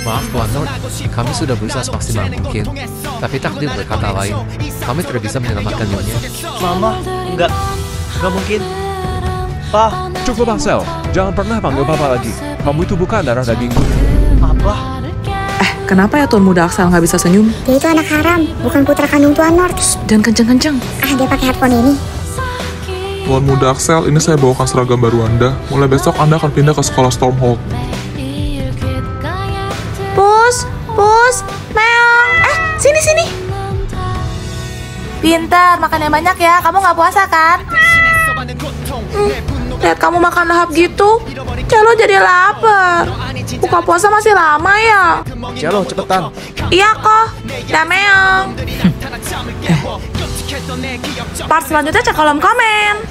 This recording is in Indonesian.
Maaf Tuan Lord, kami sudah berusaha semaksimal mungkin. Tapi takdir berkata lain, kami tidak bisa menyelamatkan nyonya. Mama, enggak, enggak mungkin. Pa, Cukup Axel, jangan pernah panggil papa lagi. Kamu itu bukan darah dagingku. apa? Eh, kenapa ya Tuan Muda Axel nggak bisa senyum? Dia itu anak haram, bukan putra kandung Tuan Lord. Dan kenceng-kenceng. Ah, dia pakai headphone ini. Tuan Muda Axel, ini saya bawakan seragam baru Anda. Mulai besok Anda akan pindah ke sekolah Stormhold. Pus, pus, meong. Eh, sini sini. Pintar, makan yang banyak ya. Kamu nggak puasa kan? Hmm, lihat kamu makan lahap gitu. Celo jadi lapar. Buka puasa masih lama ya? Jalo, cepetan. Iya kok. Dan meong. Part selanjutnya cek kolom komen.